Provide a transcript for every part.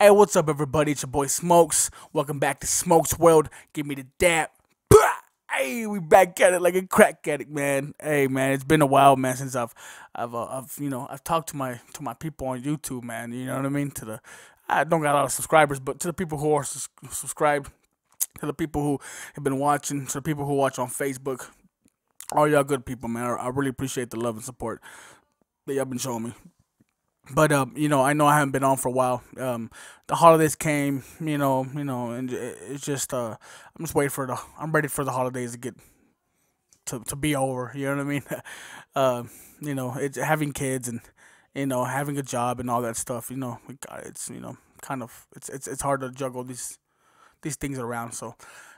Hey, what's up, everybody? It's your boy Smokes. Welcome back to Smokes World. Give me the dap. Hey, we back at it like a crack addict, man. Hey, man, it's been a while, man, since I've, I've, uh, I've, you know, I've talked to my, to my people on YouTube, man. You know what I mean? To the, I don't got a lot of subscribers, but to the people who are subscribed, to the people who have been watching, to the people who watch on Facebook, all y'all good people, man. I really appreciate the love and support that y'all been showing me. But um, you know, I know I haven't been on for a while. Um, the holidays came, you know, you know, and it's just uh, I'm just waiting for the. I'm ready for the holidays to get to to be over. You know what I mean? uh, you know, it's having kids and you know having a job and all that stuff. You know, it's you know kind of it's it's it's hard to juggle these these things around. So,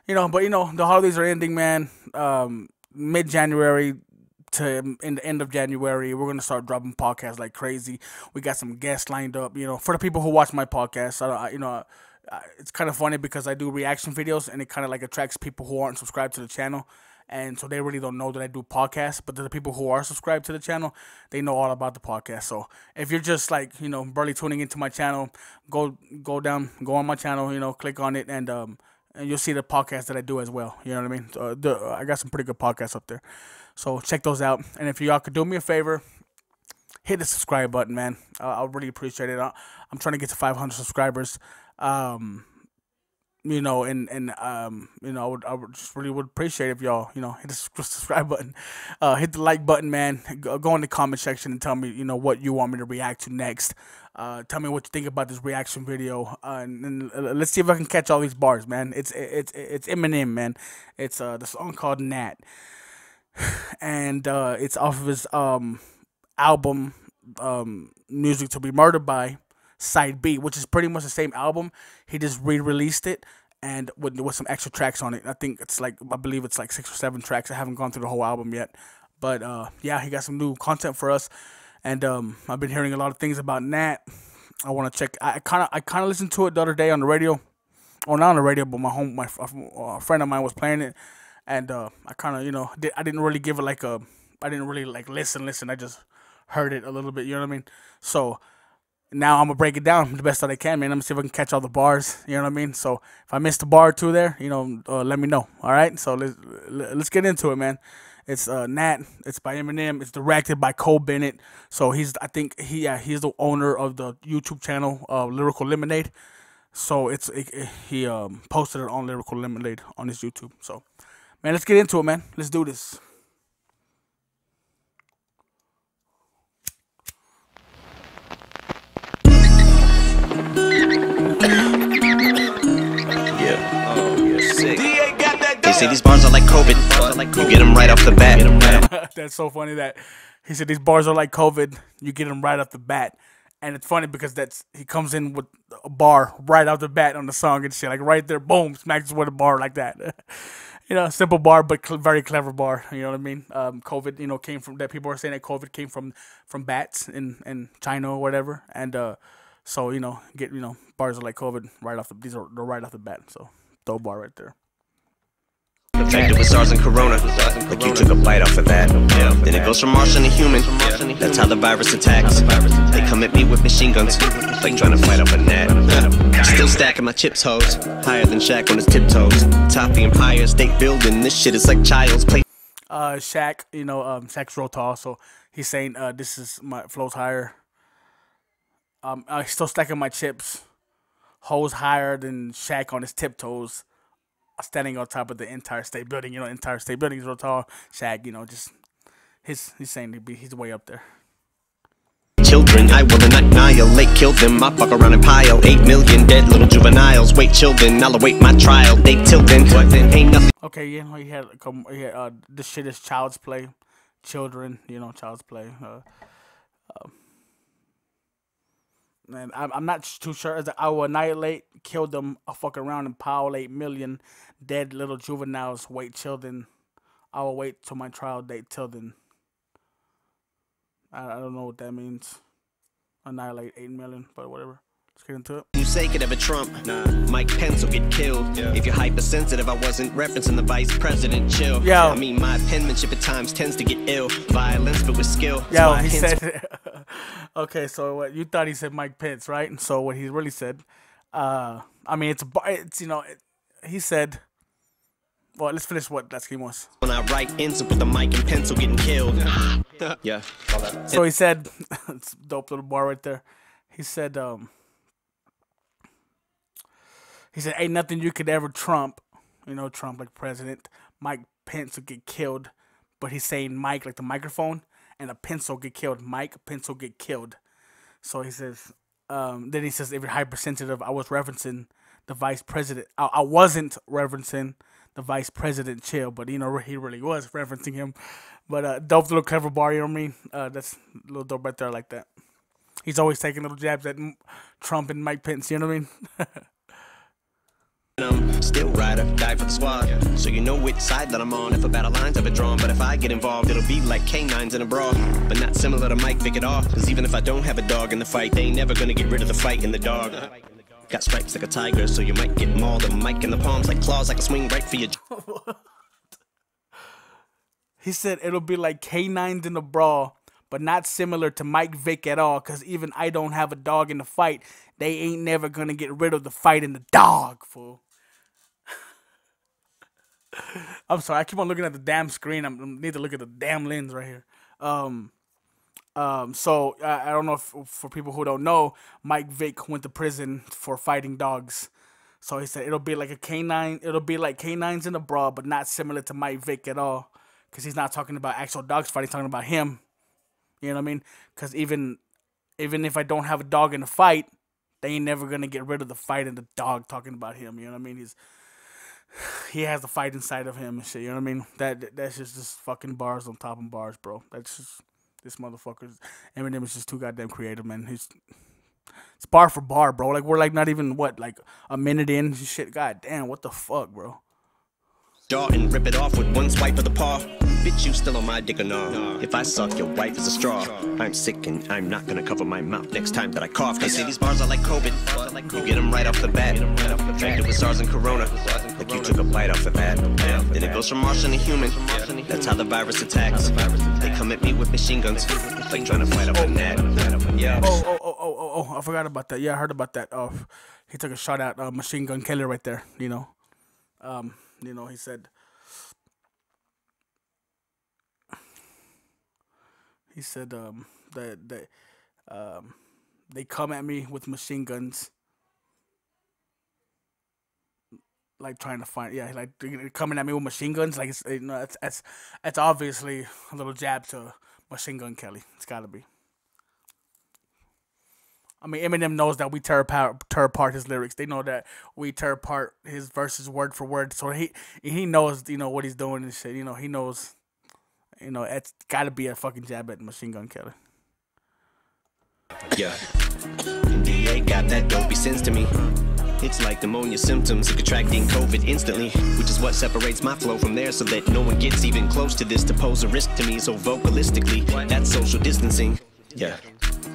you know, but you know the holidays are ending, man. Um, Mid January, to in the end of January. We're gonna start dropping podcasts like crazy. We got some guests lined up. You know, for the people who watch my podcast, I, you know, it's kind of funny because I do reaction videos and it kind of like attracts people who aren't subscribed to the channel. And so they really don't know that I do podcasts, but the people who are subscribed to the channel, they know all about the podcast. So if you're just like you know barely tuning into my channel, go go down, go on my channel, you know, click on it, and um, and you'll see the podcast that I do as well. You know what I mean? Uh, the, I got some pretty good podcasts up there. So check those out. And if y'all could do me a favor, hit the subscribe button, man. Uh, I'll really appreciate it. I'm trying to get to 500 subscribers. Um, you know, and and um, you know, I would I would just really would appreciate if y'all, you know, hit the subscribe button, uh, hit the like button, man. Go, go in the comment section and tell me, you know, what you want me to react to next. Uh, tell me what you think about this reaction video, uh, and, and uh, let's see if I can catch all these bars, man. It's it's it's Eminem, man. It's uh the song called GNAT and uh, it's off of his um, album um, "Music to Be Murdered By" side B, which is pretty much the same album. He just re-released it and with with some extra tracks on it. I think it's like I believe it's like six or seven tracks. I haven't gone through the whole album yet, but uh, yeah, he got some new content for us, and um, I've been hearing a lot of things about GNAT. I want to check. I kind of I kind of listened to it the other day on the radio, or not on the radio, but my home my a friend of mine was playing it, and uh, I kind of you know did, I didn't really give it like a I didn't really like listen listen I just heard it a little bit you know what I mean so now I'm gonna break it down the best that I can man I'm gonna see if I can catch all the bars you know what I mean so if I missed a bar or two there you know uh, let me know all right so let's let's get into it man it's uh, GNAT. It's by Eminem. It's directed by Cole Bennett. So he's I think he yeah, he's the owner of the YouTube channel uh, Lyrical Lemonade. So it's it, it, he um, posted it on Lyrical Lemonade on his YouTube. So Man, let's get into it, man. Let's do this. Yeah. Oh, sick. They say these bars are like COVID. You get them right off the bat. That's so funny that he said these bars are like COVID. You get them right off the bat. And it's funny because that's he comes in with a bar right off the bat on the song and shit, like right there, boom, smacks with a bar like that. you know, simple bar, but cl- very clever bar. You know what I mean? Um, COVID, you know, came from that. People are saying that COVID came from from bats in in China or whatever, and uh, so you know, get you know, bars are like COVID right off the these are right off the bat. So dope bar right there. Infected with SARS and Corona, like you took a bite off of that. Then it goes from Martian to human. That's how the virus attacks. They come at me with machine guns, like trying to fight off a net. Still stacking my chips, hoes. Higher than Shaq on his tiptoes. Top the Empire State Building. This shit is like child's play. Uh, Shaq, you know, um, Shaq's real tall, so he's saying, uh, this is my flows higher. Um, I'm still stacking my chips. Hoes higher than Shaq on his tiptoes standing on top of the entire state building. You know, entire state building is real tall. Shaq, you know, just his he's saying to be he's way up there. Children, I will annihilate, kill them. I fuck around and pile eight million dead little juveniles. Wait, children, I'll await my trial. They tilting, but then ain't nothing. Okay, yeah, he had come. He had, uh, this shit is child's play, children. You know, child's play. Uh, uh, and I'm, I'm not too sure. As I will annihilate, kill them, I fuck around and pile eight million dead little juveniles. Wait children. I will wait till my trial date till then. I, I don't know what that means. Annihilate eight million, but whatever. Let's get into it. You say could ever Trump. Nah. Mike Pence will get killed. Yeah. If you're hypersensitive, I wasn't referencing the vice president. Chill. Yeah. I mean, my penmanship at times tends to get ill. Violence, but with skill. Yeah, he said. Okay, so what you thought he said Mike Pence, right? And so what he really said, uh, I mean, it's it's you know, it, he said. Well, let's finish what Lasky wants. When I write ends up with a mic and pencil getting killed. yeah. So he said, it's a dope little bar right there. He said, um, he said, ain't nothing you could ever trump, you know, Trump like president. Mike Pence will get killed, but he's saying Mike like the microphone, and a pencil get killed. Mike pencil get killed. So he says, um, then he says, if you're hypersensitive, I was referencing the vice president. I, I wasn't referencing the vice president chill, but you know he really was referencing him. But uh, dope little clever bar, you know what I mean? Uh, that's a little dope right there, like that. He's always taking little jabs at Trump and Mike Pence, you know what I mean? I'm still rider, die for the squad. So you know which side that I'm on if a battle line's ever drawn. But if I get involved, it'll be like canines in a brawl. But not similar to Mike Vick at all. Cause even if I don't have a dog in the fight, they ain't never gonna get rid of the fight in the dog. Got stripes like a tiger, so you might get mauled. A mic in the palms like claws, I can swing right for your. he said it'll be like canines in a brawl, but not similar to Mike Vick at all. Cause even I don't have a dog in the fight, they ain't never gonna get rid of the fight in the dog, fool. I'm sorry, I keep on looking at the damn screen. I need to look at the damn lens right here. Um, um, so I, I don't know if for people who don't know, Mike Vick went to prison for fighting dogs. So he said it'll be like a canine. It'll be like canines in a brawl, but not similar to Mike Vick at all, because he's not talking about actual dogs fighting. He's talking about him. You know what I mean? Because even even if I don't have a dog in the fight, they ain't never gonna get rid of the fight and the dog talking about him. You know what I mean? He's he has the fight inside of him and shit. You know what I mean? That that's just just fucking bars on top of bars, bro. That's just this motherfucker's Eminem is just too goddamn creative, man. He's it's bar for bar, bro. Like we're like not even what like a minute in. Shit, god damn, what the fuck, bro? jaw and rip it off with one swipe of the paw. Bitch, you still on my dick or no? If I suck your wife as a straw, I'm sick and I'm not gonna cover my mouth next time that I cough. They say these bars are like COVID. You get them right off the bat. Infected with SARS and Corona. Like you took a bite off of that. Then it goes from Martian to human. That's how the virus attacks. They come at me with machine guns. Like trying to fight off a. Yeah. Oh, oh, oh, oh, oh, oh! I forgot about that. Yeah, I heard about that. Oh, he took a shot at uh, Machine Gun Kelly right there. You know, um, you know, he said. He said um, that that um, they come at me with machine guns, like trying to find yeah, like coming at me with machine guns. Like it's you know, it's it's it's obviously a little jab to Machine Gun Kelly. It's got to be. I mean, Eminem knows that we tear apart, tear apart his lyrics. They know that we tear apart his verses word for word. So he he knows, you know, what he's doing and shit. You know, he knows, you know, it's got to be a fucking jab at the Machine Gun Kelly. Yeah. DA got that dopey sense to me. It's like pneumonia symptoms of contracting COVID instantly, which is what separates my flow from theirs so that no one gets even close to this to pose a risk to me so vocalistically. That's social distancing. Yeah.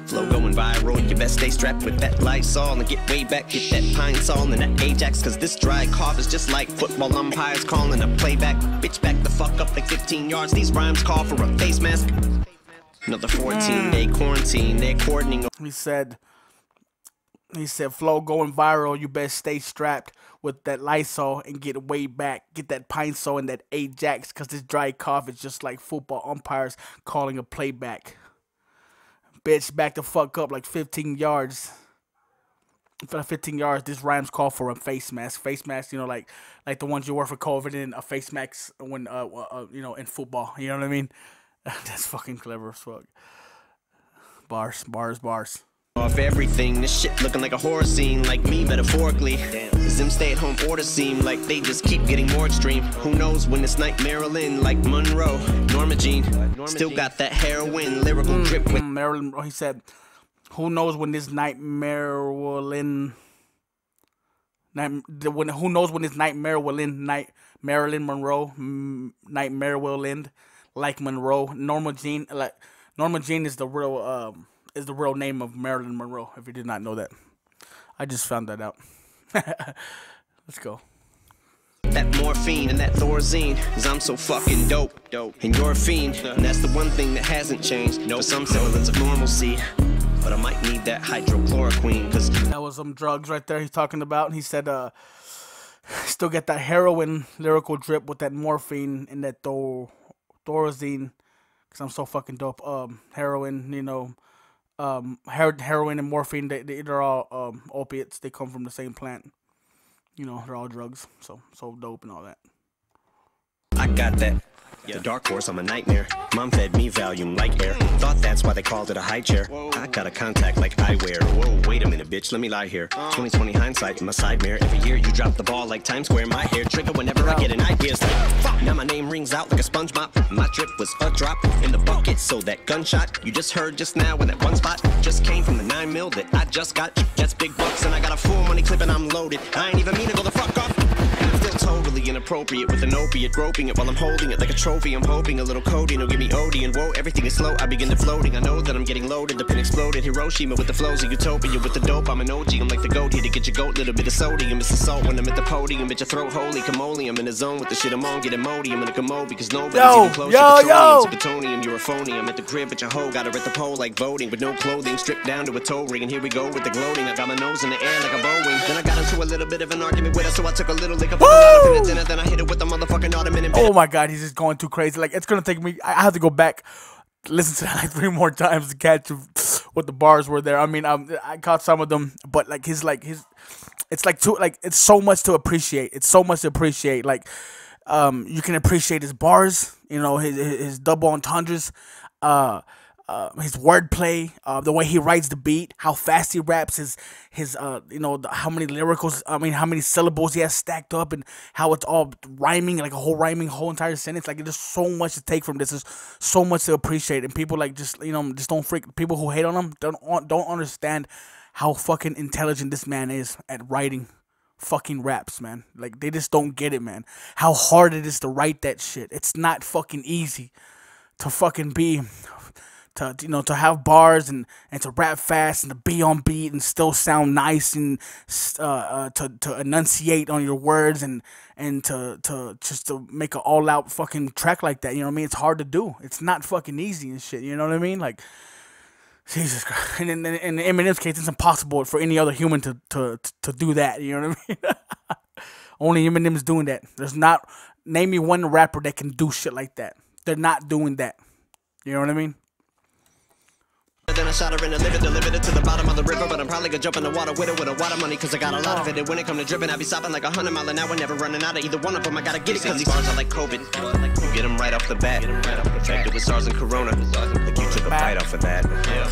Flow going viral, best stay strapped with that Lysol and get way back, get that pine sol and that Ajax, cause this dry cough is just like football umpires calling a playback. Bitch, back the fuck up like 15 yards, these rhymes call for a face mask. Another 14 day quarantine, they're coordinating He said, he said, flow going viral. You best stay strapped with that Lysol and get way back. Get that Pine Sol and that Ajax, cause this dry cough is just like football umpires calling a playback. Bitch, back the fuck up like 15 yards. For 15 yards, this rhymes call for a face mask. Face mask, you know, like like the ones you wear for COVID, and a face mask when uh, uh you know in football. You know what I mean? That's fucking clever as fuck. Bars, bars, bars. Off everything. This shit looking like a horror scene, like me metaphorically. Does them stay at home orders seem like they just keep getting more extreme? Who knows when this night Marilyn, like Monroe, Norma Jean, still got that heroin lyrical drip with. Mm, Marilyn, he said, "Who knows when this night Marilyn, night, when who knows when this night Marilyn night Marilyn Monroe mm, nightmare will end, like Monroe. Norma Jean, like Norma Jean is the real um is the real name of Marilyn Monroe. If you did not know that, I just found that out. Let's go. That morphine and that Thorazine, cause I'm so fucking dope. Dope. And you're a fiend, and that's the one thing that hasn't changed. No, some semblance of normalcy. but I might need that hydroxychloroquine, cause that was some drugs right there he's talking about. And he said, uh, still get that heroin lyrical drip with that morphine and that thor- thorazine, because I'm so fucking dope. Um, heroin, you know, um, her- heroin and morphine, they, they, they're all um, opiates. They come from the same plant. You know, they're all drugs. So, so dope and all that. I got that. The dark horse, I'm a nightmare. Mom fed me Valium like air. Thought that's why they called it a high chair. I got a contact like eyewear. Whoa, wait a minute, bitch, let me lie here. Uh. 2020 hindsight in my side mirror. Every year you drop the ball like Times Square. My hair trigger whenever I get an idea. It's like, fuck, now my name rings out like a sponge mop. My drip was a drop in the bucket, so that gunshot you just heard just now in that one spot just came from the nine mil that I just got. That's big bucks, and I got a full money clip and I'm loaded. I ain't even mean to go the fuck off. And I'm still totally inappropriate with an opiate, groping it while I'm holding it like a trophy. I'm hoping a little codeine will give me OD, and whoa, everything is slow. I begin to floating. I know that I'm getting loaded. The pin exploded. Hiroshima with the flows of utopia with the dope. I'm an OG. I'm like the goat here to get your goat. Little bit of sodium. It's the salt when I'm at the podium. Bitch, your throat holy camole. I'm in the zone with the shit I'm on. Getting modi. I'm in a commode because nobody's Yo, even close yo, to yo. It's plutonium. You're a phony. I'm at the crib, but your hoe got her at the pole like voting with no clothing. Stripped down to a toe ring, and here we go with the gloating. I got my nose in the air like a Boeing. Then I got into a little bit of an argument with her, so I took a little lick of Woo! Oh my god, he's just going too crazy. Like it's gonna take me. I have to go back, listen to that like three more times to catch what the bars were there. I mean, um, I caught some of them, but like his like his, it's like too like it's so much to appreciate. It's so much to appreciate. Like, um, you can appreciate his bars. You know, his, his double entendres. Uh. Uh, his wordplay, uh, the way he writes the beat, how fast he raps, his his uh, you know, the, how many lyricals, I mean, how many syllables he has stacked up, and how it's all rhyming, like a whole rhyming, whole entire sentence. Like there's so much to take from this. There's so much to appreciate, and people like just you know just don't freak. People who hate on him don't don't understand how fucking intelligent this man is at writing fucking raps, man. Like they just don't get it, man. How hard it is to write that shit. It's not fucking easy to fucking be to you know to have bars and and to rap fast and to be on beat and still sound nice and uh, uh, to to enunciate on your words and and to to just to make an all out fucking track like that. You know what I mean? It's hard to do. It's not fucking easy and shit. You know what I mean? Like. Jesus Christ! And in, in, in Eminem's case, it's impossible for any other human to, to, to do that. You know what I mean? Only Eminem's doing that. There's not name me one rapper that can do shit like that. They're not doing that. You know what I mean? Then I shot her in the liver, delivered it to the bottom of the river. But I'm probably gonna jump in the water with it with a lot of money, cause I got a lot of it. And when it come to dripping, I be stopping like a hundred mile an hour, never running out of either one of them. I gotta get it, cause these bars are like COVID. You get them right off the bat. Infected with SARS and Corona. Like you took a bite off of that.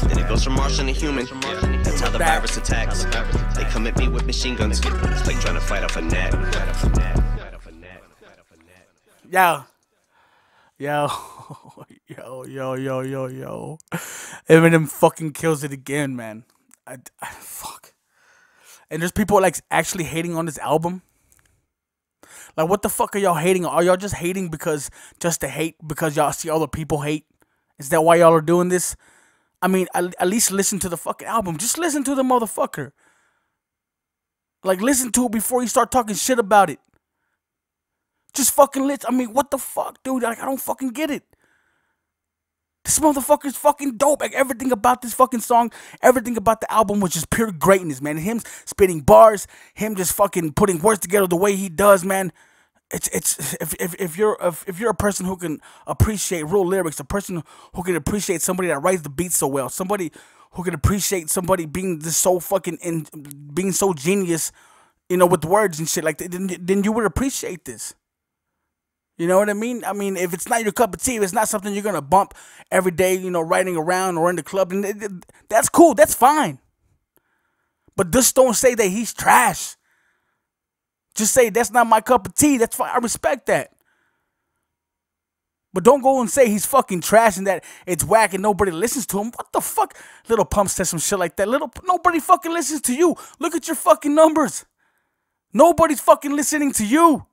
Then it goes from Martian to human. That's how the virus attacks. They come at me with machine guns. It's like trying to fight off a net. Yo. Yo. Yo, yo, yo, yo, yo. Eminem fucking kills it again, man. I, I, fuck. And there's people like actually hating on this album. Like, what the fuck are y'all hating? On? Are y'all just hating because just to hate because y'all see other people hate? Is that why y'all are doing this? I mean, at, at least listen to the fucking album. Just listen to the motherfucker. Like, listen to it before you start talking shit about it. Just fucking listen. I mean, what the fuck, dude? Like, I don't fucking get it. This motherfucker's fucking dope. Like everything about this fucking song, everything about the album was just pure greatness, man. Him spitting bars, him just fucking putting words together the way he does, man. It's it's if if, if you're if, if you're a person who can appreciate real lyrics, a person who can appreciate somebody that writes the beat so well, somebody who can appreciate somebody being this so fucking in being so genius, you know, with words and shit like that, then then you would appreciate this. You know what I mean? I mean, if it's not your cup of tea, it's not something you're gonna bump every day, you know, riding around or in the club, and that's cool. That's fine. But just don't say that he's trash. Just say that's not my cup of tea. That's fine. I respect that. But don't go and say he's fucking trash and that it's whack and nobody listens to him. What the fuck? Lil Pump said some shit like that. Little nobody fucking listens to you. Look at your fucking numbers. Nobody's fucking listening to you.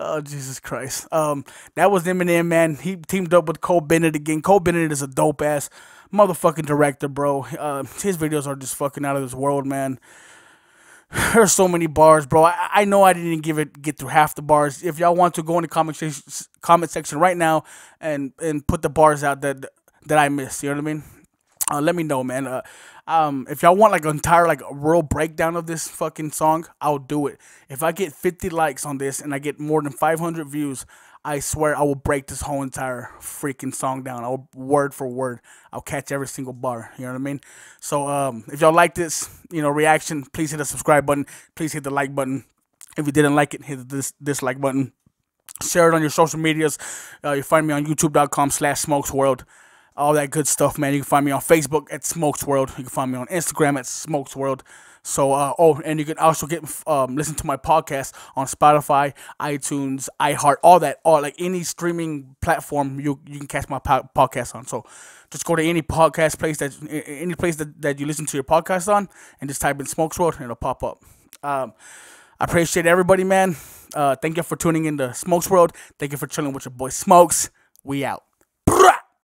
Oh Jesus Christ! Um, that was Eminem, man. He teamed up with Cole Bennett again. Cole Bennett is a dope ass motherfucking director, bro. Uh, his videos are just fucking out of this world, man. There's so many bars, bro. I, I know I didn't give it get through half the bars. If y'all want to go in the comment section, comment section right now and and put the bars out that that I missed. You know what I mean? Uh, let me know, man. Uh, um, if y'all want like an entire like a real breakdown of this fucking song, I'll do it. If I get 50 likes on this and I get more than 500 views, I swear I will break this whole entire freaking song down. I'll word for word. I'll catch every single bar. You know what I mean? So um, if y'all like this, you know, reaction, please hit the subscribe button. Please hit the like button. If you didn't like it, hit the dislike button. Share it on your social medias. Uh, you find me on youtube.com slash smokesworld all that good stuff, man. You can find me on Facebook at Smokes World. You can find me on Instagram at Smokes World. So, uh, oh, and you can also get um, listen to my podcast on Spotify, iTunes, iHeart, all that, all like any streaming platform you you can catch my po- podcast on. So, just go to any podcast place that any place that, that you listen to your podcast on, and just type in Smokes World, and it'll pop up. Um, I appreciate everybody, man. Uh, thank you for tuning in to Smokes World. Thank you for chilling with your boy Smokes. We out.